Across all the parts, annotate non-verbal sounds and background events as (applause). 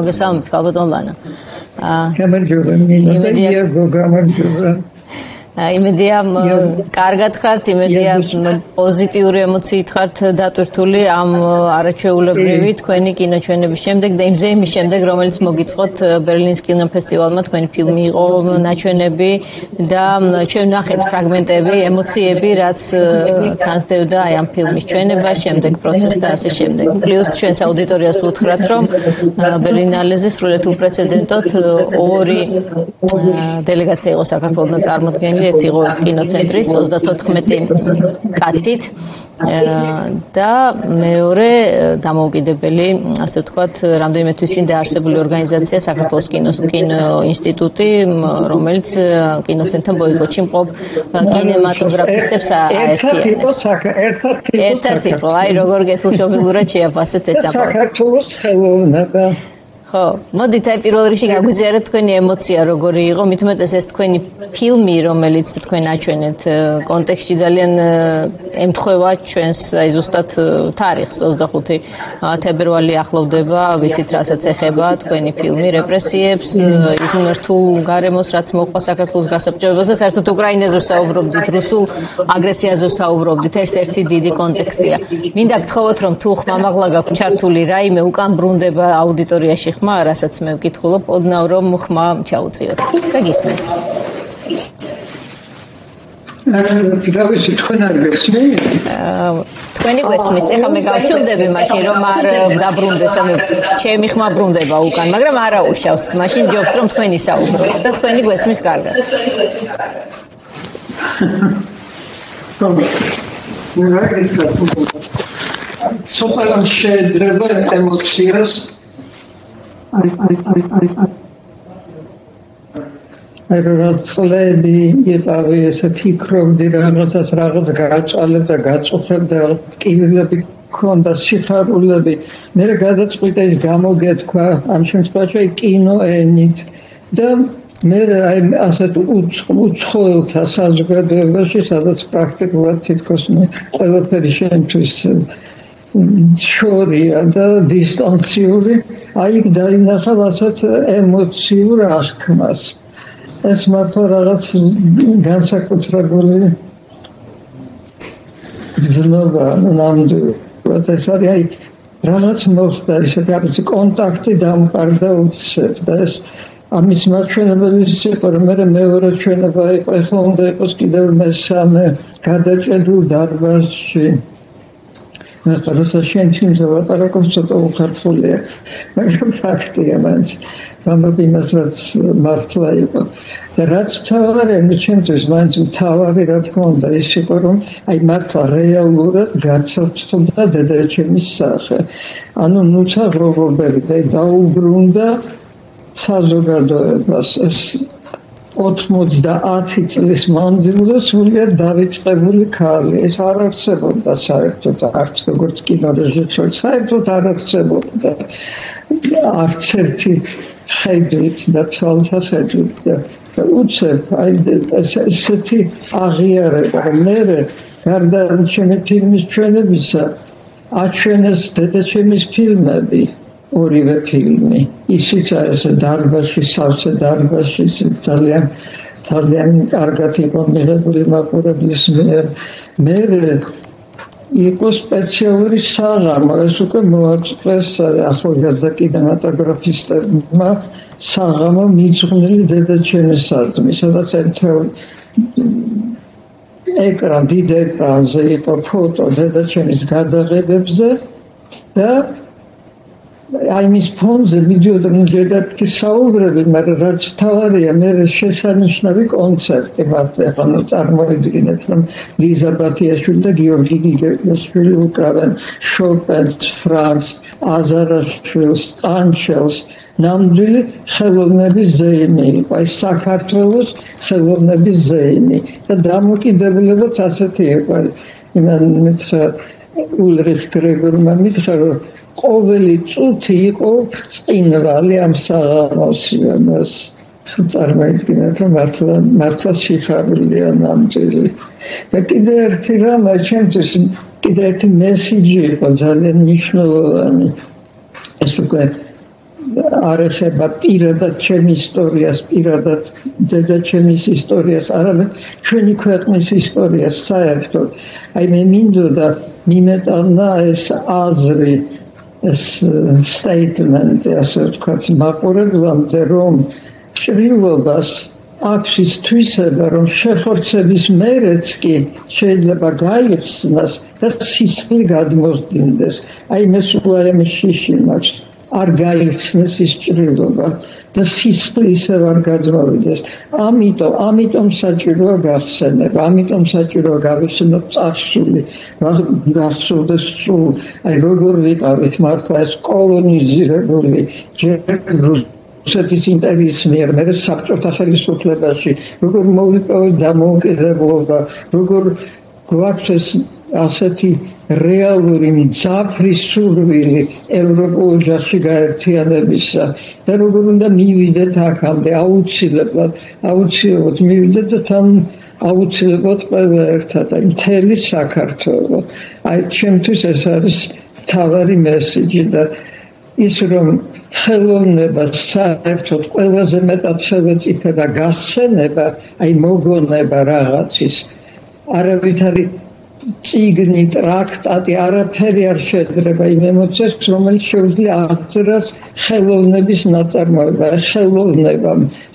მოგესალმებით ქალბატონლანა. აა გამარჯობა, იმედია გოგამარჯობა. იმედია კარგად ხართ, იმედია პოზიტიური ემოციით ხართ დატვირთული ამ არაჩვეულებრივი თქვენი კინოჩვენების შემდეგ და იმ ზეიმის შემდეგ, რომელიც მოგიწყოთ ბერლინის კინოფესტივალმა, თქვენი ფილმი იყო ნაჩვენები და ჩვენ ნახეთ ფრაგმენტები, ემოციები, რაც თანსდევდა აი ამ ფილმის ჩვენება, შემდეგ პროცესს და ასე შემდეგ. პლუს ჩვენს აუდიტორიას უთხრათ, რომ ბერლინალეზე სრულიად უპრეცედენტოდ ორი დელეგაცია იყო საქართველოსთან წარმოქმნილი ერთი იყო კინოცენტრის 34 კაცით და მეორე დამოუკიდებელი ასე ვთქვათ რამდენიმე თვის წინ დაარსებული ორგანიზაცია საქართველოს კინოს კინო ინსტიტუტი რომელიც კინოცენტრთან ბოიკოტში მყოფ კინემატოგრაფისტებს აერთიანებს. ერთად იყო აი როგორ გეთილშობილურად შეაფასეთ ეს საქართველოს ხელოვნება ხო, მოდით აი პირველ რიგში გაგვიზიარეთ თქვენი ემოცია როგორი იყო, მithumetes ეს თქვენი ფილმი, რომელიც თქვენ აჩვენეთ კონტექსტში ძალიან ემთხვევა ჩვენს აი ზუსტად თარიღს. 25 თებერვალი ახლოვდება, ვიცით რასაც ეხება თქვენი ფილმი რეპრესიებს, ის ნერთულ გარემოს რაც მოხდა საქართველოს გასაბჭოებას და საერთოდ უკრაინაზე საუბრობდით, რუსულ აგრესიაზე საუბრობდით, ეს ერთი დიდი კონტექსტია. მინდა გთხოვოთ რომ თუ ხმამაღლა გაქვთ ჩართული რაიმე უკან ბრუნდება აუდიტორიაში ხმა, რასაც მე ვკითხულობ, ოდნავ რომ ხმა ჩაუწიოთ. გაგისმენთ. თქვენი გვესმის, ეხლა მე გავჩუნდები მაშინ რომ არ დაბრუნდეს, ანუ ჩემი ხმა ბრუნდება უკან, მაგრამ არა უშავს, მაშინ ჯობს რომ თქვენი საუბროთ და თქვენი გვესმის კარგად. (laughs) რა ის რა სოფალან შეიძლება ემოციას აი აი აი აი აი აი რა წლები იყავი ესე ფიქრობდი რაღაცას რაღაც გააჭალებ და გაწუხებ და კიბილები ქონდა სიხარულები. მე გადაწყვიტე ის გამოგეთქვა ამ შემთხვევაში კინო ენით. და მე აი ასეთ უცხოელთა საზოგადოებაში სადაც პრაქტიკულად თითქოს ყველაფერი შემთვის შორია და დისტანციური. აი დაინახა ასეთ ემოციურ აღქმას ეს მართლა რაღაც განსაკუთრებული ძნობა ნამდვილად ეს არის. აი რაღაც მოხდა ისეთი აბიცი კონტაქტი დამყარდა უცებ და ეს ამის მაჩვენებელი იყო რომ მე მეორე ჩვენება იყო ეხლა უნდა იყოს კიდევ მესამე გადაჭედულ დარბაზში ახლა როცა შენ ფილმზე ვაპარაკობ ცოტა უხარხულია მაგრამ ფაქტია მას ამბობ რაც მართლა იყო. და რაც თავარი მე ჩემთვის მაინც თავარი რა თქმა უნდა ის იყო რომ აი მართლა რეალურად გაცოცხლდა დედაჩემის სახე. ანუ ნუცა როგორი და დაუბრუნდა საზოგადოებას. ეს 90 წლის მანძილზე სულიერ დაიწყებული ქალი. ეს არ არსებობდა საერთოდ არც როგორც კინო რეჟისორი საერთოდ არ არსებობდა. არც ერთი ხედვით და ცალთა ხედვით და უცებ აი ესეთი აღიარება მე გარდა ჩემი ფილმის ჩვენებისა აჩვენეს დედაჩემის ფილმები ორივე ფილმი. ისიც არის დარბაზში, სავსე დარბაზში ძალიან ძალიან კარგად იყო მიღებული მაყურებლის მიერ. მე იყო სპეციალური საღამო, ეს უკვე მოაწყეს ახალგაზრდა კინემატოგრაფისტებმა საღამო მიძღვნილი დედაჩემისადმი, სადაც ერთელ ეკრან დიდ ეკრანზე იყო ფოტო დედაჩემის გადაღებებზე და აი მის ფონზე მიდიოდა მჯერდათი საუბრები, მაგრამ რაც თავარია, მე შესანიშნავი კონცერტი მართლა ახლა ნუ წარმოიდგინეთ, რომ ლიზა ბათიაშვილი და გიორგი გიგეშვილი უკრავენ შოპენს, ფრანს, აზარაშვილს, ანჩელს, ნამდვილი ხელოვნების ზეიმი, აი საქართველოს ხელოვნების ზეიმი და დამოკიდებულება ასეთი იყო. იმან მითხრა ულრიხ გრეგორმა მითხრა რომ ყოველი წუთი იყო წინვალი ამ საღამოს იმას წარმოიდგინეთ რომ მართლა მართლა სიხარულია ნამდვილი. და კიდე ერთი რამ ჩემთვის კიდე ერთი მესიჯი იყო ძალიან მნიშვნელოვანი. ეს უკვე არ ეხება პირადად ჩემი ისტორიას, პირადად დედა ჩემის ისტორიას, არამედ ჩვენი ქვეყნის ისტორიას საერთოდ. აი მე მინდოდა მიმეტანა ეს აზრი სტეიტმენტი ასე ვთქვათ, მაყურებლამდე რომ ჭრილობას აქვს ის თვისება, რომ შეხორცების მერეც კი შეიძლება გაიხსნას და სისხლი გადმოსდინდეს. აი მე სულ ამ შიში მაქვს არ გაიხსნეს ის ჭრილობა და სისხლი ისევ არ გადმოვიდეს. ამიტომ, ამიტომ საჭიროა გახსენება, ამიტომ საჭიროა გავიხსენოთ წარსული, გახსოვდეს სულ, აი როგორ ვიყავით მართლა ეს კოლონიზირებული ჯერ რუსეთის იმპერიის მიერ მე საბჭოთა ხელისუფლებაში როგორ მოვიპოვე დამოუკიდებლობა როგორ გვაქვს ასეთი რეალური მძაფრი სურვილი ევროპულ ჯარში გაერთიანებისა და როგორ უნდა მივიდეთ აქამდე აუცილებლად აუცილებლად მივიდეთ და თან აუცილებლად ყველა ერთად აი მთელი საქართველო აი ჩემთვის ეს არის თავარი მესიჯი და ის რომ ხელოვნება საერთოდ ყველაზე მეტად შეგეწიფება გახსენება, აი მოგონება რაღაცის. არავითარი ციგნი, ტრაქტატი, არაფერი არ შეძრება იმ ემოციას, რომელიც შეუძლია აღწერას ხელოვნების ნაწარმოება, ხელოვნება.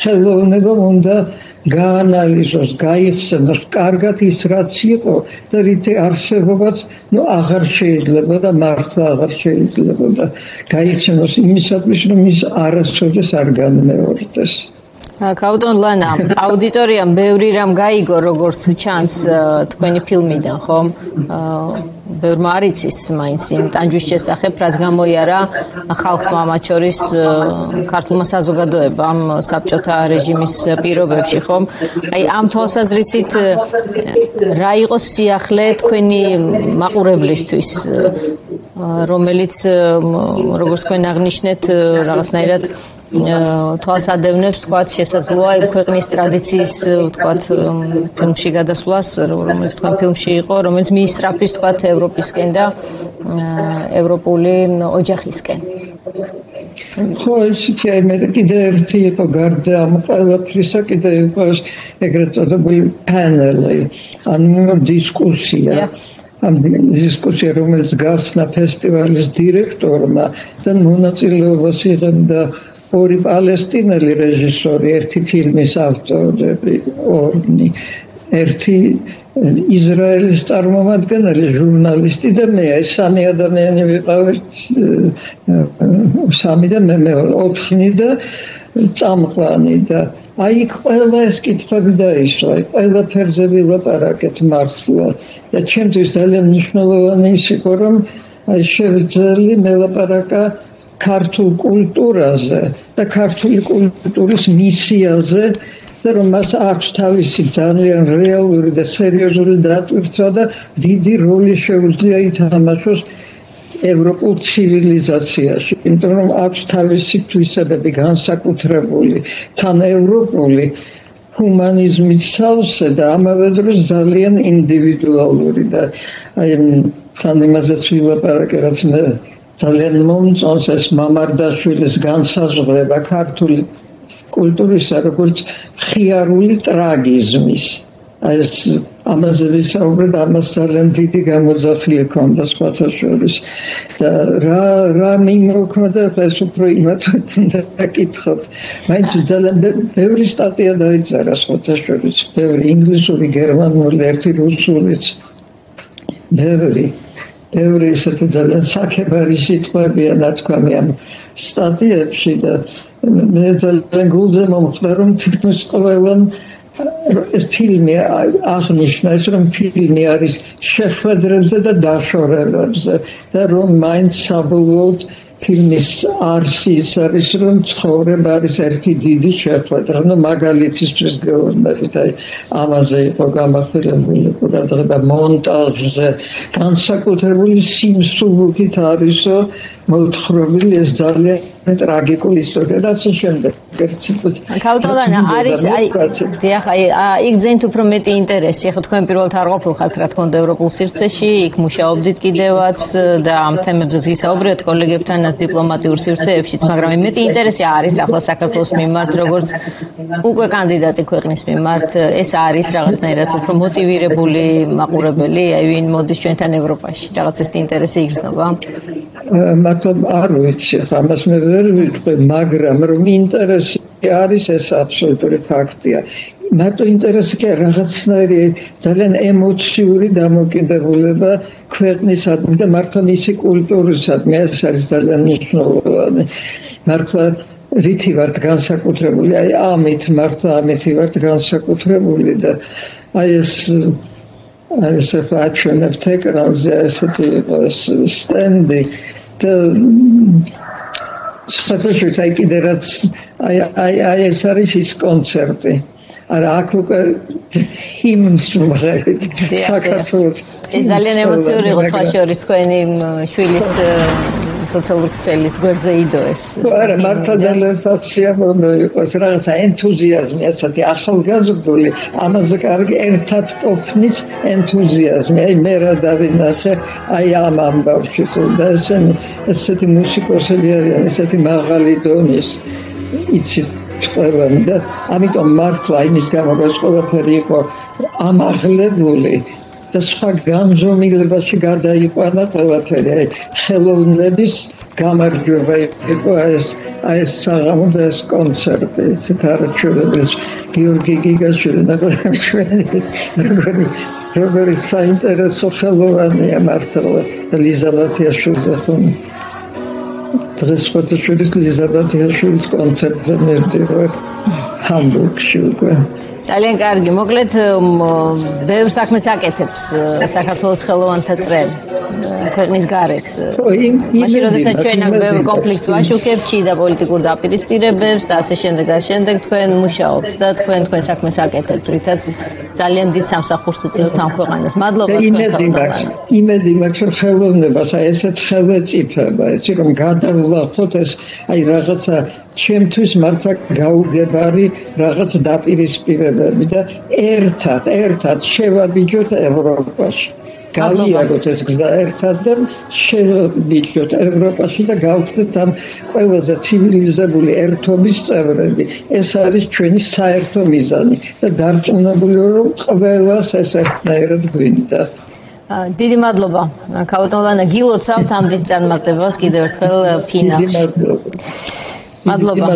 ხელოვნებამ უნდა გაანალიზოს, გაიხსენოს კარგად ის რაც იყო და რითი არსებობაც, ну, აღარ შეიძლება და მართლა აღარ შეიძლება და გაიხსენოს იმისათვის, რომ ის არასოდეს არ განმეორდეს. კაუტონ ლანა, აუდიტორიამ ბევრი რამ გაიგო, როგორც ჩანს თქვენი ფილმიდან, ხომ? ბევრ მარიცის მაინც იმ ტანჯვის შესახებ, რაც გამოიარა ხალხმა მათ შორის ქართულმა საზოგადოებამ საბჭოთა რეჟიმის პირობებში, ხომ? აი ამ თვალსაზრისით რა იყო სიახლე თქვენი მაყურებლისთვის? რომელიც როგორც თქვენ აღნიშნეთ რაღაცნაირად თვალს ადევნებს თქვათ შესაძლოა ქვეყნის ტრადიციის თქვათ ფილმში გადასვლას რომელიც თქვენ ფილმში იყო რომელიც მიისწრაფის თქვათ ევროპისკენ და ევროპული ოჯახისკენ. ხო ისეთი მე კიდე ერთი იყო გარდა ამ ყველაფრისა კიდე იყო ეგრეთ წოდებული პანელი ანუ დისკუსია. ამ დისკუსია რომელიც გახსნა ფესტივალის დირექტორმა და მონაწილეობას იღებდა ორი პალესტინელი რეჟისორი, ერთი ფილმის ავტორები, ორნი, ერთი ისრაელის წარმომადგენელი, ჟურნალისტი და მე, ეს სამი ადამიანი ვიყავით, სამი და მე მე ოთხნი და წამყვანი და აი ყველა ეს კითხვები დაიშვა, აი ყველა ფერზე ვილაპარაკეთ მართლა და ჩემთვის ძალიან მნიშვნელოვანი იყო რომ აი შევძლი მელაპარაკა ქართულ კულტურაზე და ქართული კულტურის მისიაზე და რომ მას აქვს თავისი ძალიან რეალური და სერიოზული დატვირთვა და დიდი როლი შეუძლია ითამაშოს ევროპულ ცივილიზაციაში, იმიტომ რომ აქვს თავისი თვისებები განსაკუთრებული, თან ევროპული ჰუმანიზმის სავსე და ამავე დროს ძალიან ინდივიდუალური და აი თან იმასაც ვილაპარაკე რაც მე ძალიან მომწონს ეს მამარდაშვილის განსაზღვრება ქართული კულტურისა როგორც ხიარული ტრაგიზმის. ეს ამაზე ვისაუბრე და ამას ძალიან დიდი გამოძახილი ჰქონდა სხვათა შორის და რა რა მიმოქმედა ეს უფრო იმათ დაკითხოთ მაინც ძალიან ბევრი სტატია დაიწერა სხვათა შორის ბევრი ინგლისური გერმანული ერთი რუსულიც ბევრი ბევრი ისეთი ძალიან საკებარი სიტყვებია ნათქვამი ამ სტატიებში და მე ძალიან გულზე მომხდა რომ თითქმის ყველა ეს ფილმი აღნიშნა ის რომ ფილმი არის შეხვედრებზე და დაშორებებზე და რომ მაინც საბოლოოდ ფილმის არსის არის რომ ცხოვრება არის ერთი დიდი შეხვედრა. ნუ მაგალითისთვის გეუბნებით, აი ამაზე იყო გამახვილებული ყურადღება მონტაჟზე, განსაკუთრებული სიმსუბუქით არისო მოთხრობილი ეს ძალიან ტრაგიკული ისტორია და ასე შემდეგ. კაუტოლანა არის აი დიახ აი იქ ზენ თუ უფრო მეტი ინტერესი ხო თქვენ პირველად არ ყოფილხართ რა თქმა უნდა ევროპულ სივრცეში იქ მუშაობდით კიდევაც და ამ თემებზე ზისაუბრეთ კოლეგებთანაც დიპლომატიურ სივრცეებშიც მაგრამ მეტი ინტერესი არის ახლა საქართველოს მიმართ როგორც უკვე კანდიდატი ქვეყნის მიმართ ეს არის რაღაცნაირად უფრო მოტივირებული მაყურებელი აი ვინ მოდის ჩვენთან ევროპაში რაღაც ეს ინტერესი იგრძნობა მართლა არ ვიცი ამას მე ვერ ვიტყვი მაგრამ რომ ინტერესი არის ეს აბსოლუტური ფაქტია. მარტო ინტერესი კი რაღაცნაირი ძალიან ემოციური დამოკიდებულება ქვეყნისადმი და მართლა მისი კულტურისადმი ეს არის ძალიან მნიშვნელოვანი. მართლა რითი ვართ განსაკუთრებული? აი ამით მართლა ამით ვართ განსაკუთრებული და აი ეს ეს ფაქტორებს ეკრანზე ესეთი სტენდი და სპეციალურად აი კიდე რაც აი აი აი ეს არის ის კონცერტი. არა აქ უკვე ჰიმნს მომღერეთ საქართველოს ეს ძალიან ემოციური იყო სხვა შორის თქვენი შვილის სოციალური ქსელის გვერდზე იდოეს. არა, მართლა ძალიან სასიამოვნო იყო, რაღაცა ენთუზიაზმი, ასეთი ახალგაზრდული, ამაზე კარგი ერთად ყოფნის ენთუზიაზმი. აი მე რა დავინახე, აი ამ ამბავში და ესენი ესეთი მუსიკოსები არიან, ესეთი მაღალი დონის. იცი ყველანი და ამიტომ მართლა იმის გამო რომ ყველაფერი იყო ამაღლებული და სხვა გამზომილებაში გადაიყვანა ყველაფერი. აი, ხელოვნების გამარჯვება იყო ეს აი ეს საღამო ეს კონცერტი, ეს თარჩულების გიორგი გიგაშვილი და ჩვენი როგორი საინტერესო ხელოვანია მართლა. ელიზაბეთიაშვილზე ხომ. დღეს ფოტოშურის ელიზაბეთიაშვილის კონცერტზე მერდივარ ჰამბურგში უკვე ძალიან კარგი. მოკლედ ბევრ საქმეს აკეთებს საქართველოს ხელოვანთა წრე. ქვეყნის გარეთ. მაშინ როდესაც ჩვენ ამ ბევრ კონფლიქტს ვაშუქებთ და პოლიტიკურ დაპირისპირებებს და ასე შემდეგ და შემდეგ თქვენ მუშაობთ და თქვენ თქვენ საქმეს აკეთებთ, რითაც ძალიან დიდ სამსახურს უწევთ ამ ქვეყანას. მადლობა თქვენ ხელოვნებას. იმედი მაქვს რომ ხელოვნებას აი ესეთ ხელეწიფება, έτσι რომ გადავლახოთ ეს აი რაღაცა ჩემთვის მართლა გაუგებარი რაღაც დაპირისპირებები და ერთად ერთად შევაბიჯოთ ევროპაში. გავიაროთ ეს გზა ერთად და შევიბიჯოთ ევროპაში და გავხდეთ ამ ყველაზე ცივილიზებული ერთობის წევრები. ეს არის ჩვენი საერთო მიზანი და დარწმუნებული რომ ყველას ეს ერთნაირად გვინდა. დიდი მადლობა. ქაუტოლანა გილოცავთ ამ დიდ წარმატებას კიდევ ერთხელ ფინალში. დიდი მადლობა. მადლობა.